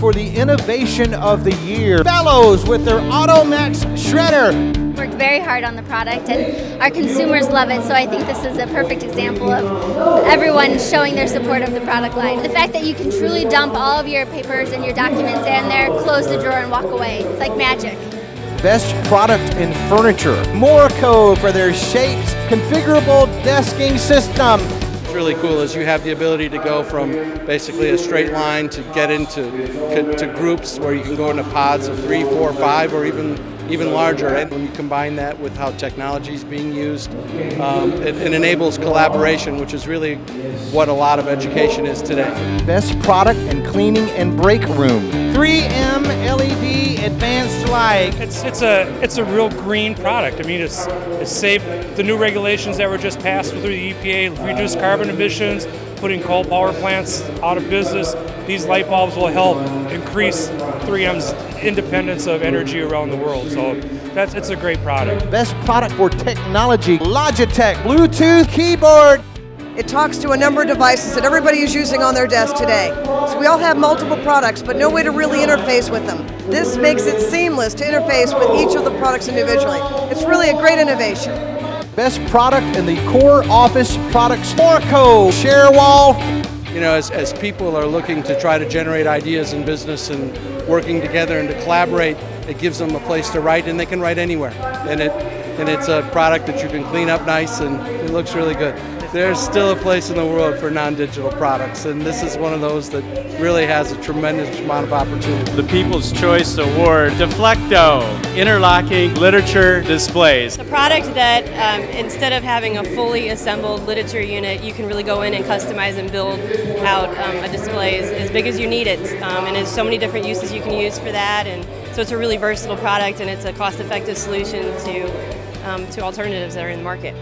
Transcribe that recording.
for the Innovation of the Year. Fellowes with their Automax Shredder. Worked very hard on the product and our consumers love it, so I think this is a perfect example of everyone showing their support of the product line. The fact that you can truly dump all of your papers and your documents in there, close the drawer, and walk away. It's like magic. Best product in furniture. MooreCo for their shapes configurable desking system. What's really cool is you have the ability to go from basically a straight line to get into to groups where you can go into pods of three, four, five, or even even larger. And when you combine that with how technology is being used, um, it, it, enables collaboration, which is really what a lot of education is today. Best product in cleaning and break room. 3M LED Advanced Light. It's it's a it's a real green product. I mean, it's it's safe. The new regulations that were just passed through the EPA reduce carbon emissions, putting coal power plants out of business. These light bulbs will help increase 3M's independence of energy around the world. So that's it's a great product. Best product for technology, Logitech Bluetooth keyboard. It talks to a number of devices that everybody is using on their desk today. So we all have multiple products, but no way to really interface with them. This makes it seamless to interface with each of the products individually. It's really a great innovation. Best product in the core office products, MooreCo, Sharewall, you know, as, as people are looking to try to generate ideas in business and working together and to collaborate, it gives them a place to write, and they can write anywhere. And it and it's a product that you can clean up nice, and it looks really good there's still a place in the world for non-digital products, and this is one of those that really has a tremendous amount of opportunity. The People's Choice Award, Deflecto, interlocking literature displays. A product that um, instead of having a fully assembled literature unit, you can really go in and customize and build out um, a display as, as, big as you need it, um, and there's so many different uses you can use for that, and so it's a really versatile product, and it's a cost-effective solution to um, to alternatives that are in the market.